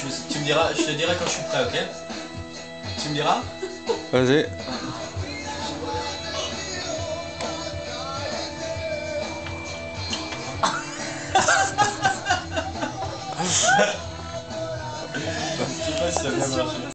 tu, me- tu me diras, je te dirai quand je suis prêt, ok Tu me diras Vas-y. Je sais pas si ça va marcher.